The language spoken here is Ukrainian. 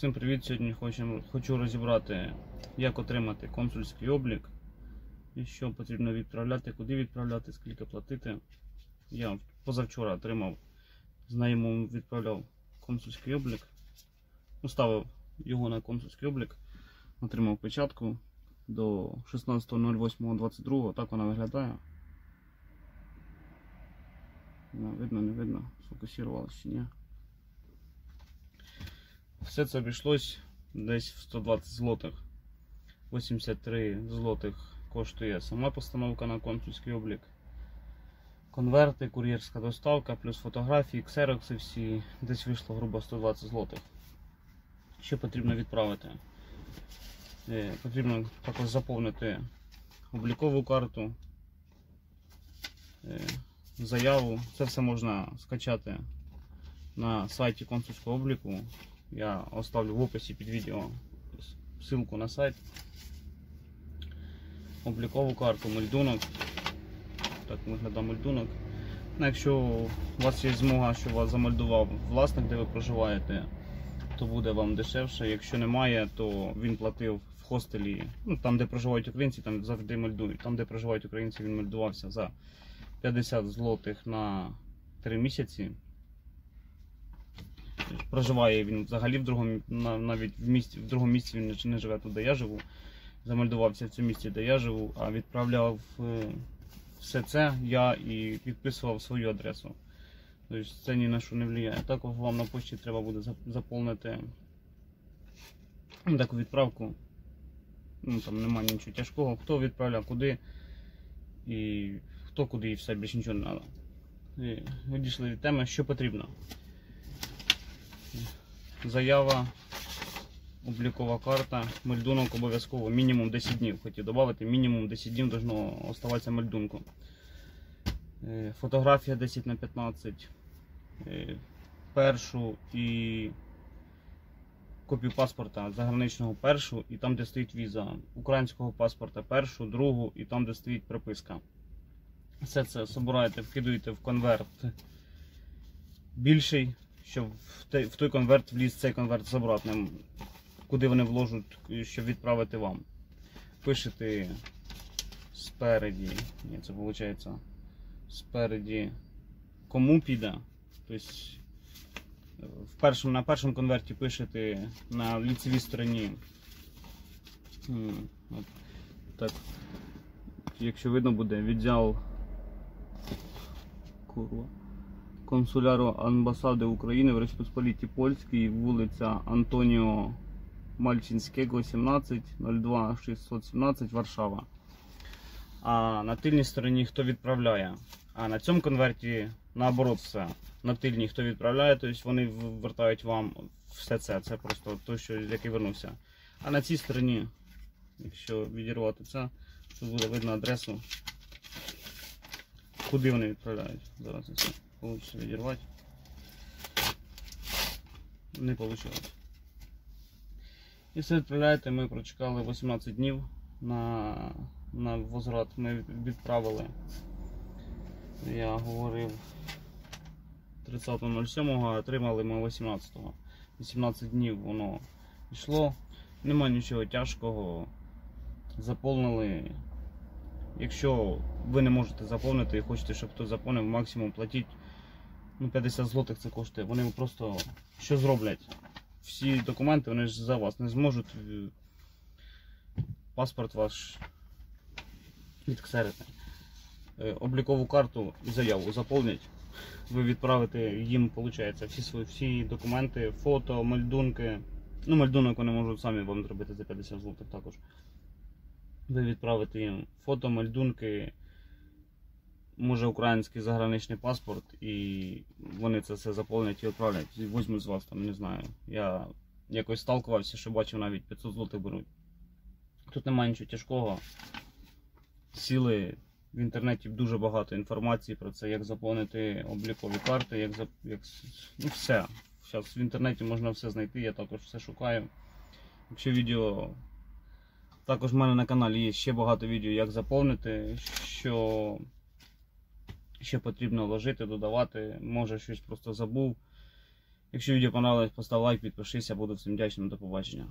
Всім привіт! Сьогодні хочу, розібрати, як отримати консульський облік і що потрібно відправляти, куди відправляти, скільки платити. Я позавчора отримав, знайомому відправляв консульський облік, поставив його на консульський облік, отримав печатку до 16.08.22. Так вона виглядає. Ну, видно, не видно, сфокусувалося чи ні. Все це обійшлось десь в 120 злотих. 83 злотих коштує сама постановка на консульський облік. Конверти, кур'єрська доставка, плюс фотографії, ксерокси всі. Десь вийшло грубо 120 злотих. Що потрібно відправити? Е, Потрібно також заповнити облікову карту, е, заяву. Це все можна скачати на сайті консульського обліку. Я оставлю в описі під відео ссылку на сайт. Облікову карту, мельдунок. Так виглядає мельдунок. Ну, якщо у вас є змога, що вас замальдував власник, де ви проживаєте, то буде вам дешевше. Якщо немає, то він платив в хостелі, ну, там, де проживають українці, там завжди мельдують. Там, де проживають українці, він мельдувався за 50 злотих на 3 місяці. Проживає він взагалі в другому, навіть в місті, в другому місці він не- живе тут, де я живу. Замальдувався в цьому місці, де я живу, а відправляв е, все це я і підписував свою адресу. Тобто це ні на що не впливає. Також вам на почті треба буде заповнити ну, таку відправку. Ну там немає нічого тяжкого. Хто відправляв, куди і хто куди і все, більше нічого не треба. Відійшли від теми, що потрібно заява, облікова карта, мельдунок обов'язково, мінімум 10 днів. Хотів додати, мінімум 10 днів должно оставатися мельдунком. Е, Фотографія 10 на 15. е, Першу і копію паспорта заграничного першу, і там, де стоїть віза, українського паспорта першу, другу, і там, де стоїть приписка. Все це збираєте, вкидуєте в конверт більший, щоб в той, в той конверт вліз цей конверт з обратним, куди вони вложать, щоб відправити вам. Пишете спереді, ні, це виходить спереді, кому піде. Тобто першому, на першому конверті пишете на ліцевій стороні. Так. Якщо видно буде, відділ курва консуляру амбасади України в Респосполіті Польській, вулиця Антоніо Мальчинського, 17, 02 617, Варшава. А на тильній стороні хто відправляє. А на цьому конверті наоборот все. На тильній хто відправляє, тобто вони вертають вам все це. Це просто той, що який вернувся. А на цій стороні, якщо відірвати це, то буде видно адресу, куди вони відправляють. Зараз я Получится відірвати. Не вийшло. І все відправляєте, ми прочекали 18 днів на, на возврат. Ми відправили. Я говорив 30.07, а отримали ми 18-го. 18 днів воно йшло. Нема нічого тяжкого. Заповнили. Якщо ви не можете заповнити і хочете, щоб хтось заповнив, максимум платіть ну, 50 злотих це коштує. Вони просто що зроблять? Всі документи вони ж за вас не зможуть е, паспорт ваш відксерити. Е, Облікову карту і заяву заповнять. Ви відправите їм, виходить, всі свої всі документи, фото, мальдунки. Ну, мальдунок вони можуть самі вам зробити за 50 злотих також. Ви відправите їм фото, мальдунки, може український заграничний паспорт, і вони це все заповнять і відправлять. І візьмуть з вас там, не знаю. Я якось сталкувався, що бачив навіть 500 злотих беруть. Тут немає нічого тяжкого. Сіли в інтернеті дуже багато інформації про це, як заповнити облікові карти, як, зап- як ну, все. Зараз в інтернеті можна все знайти, я також все шукаю. Якщо відео також в мене на каналі є ще багато відео, як заповнити, що ще потрібно вложити, додавати. Може щось просто забув. Якщо відео понравилось, постав лайк, підпишися, буду всім вдячним. До побачення.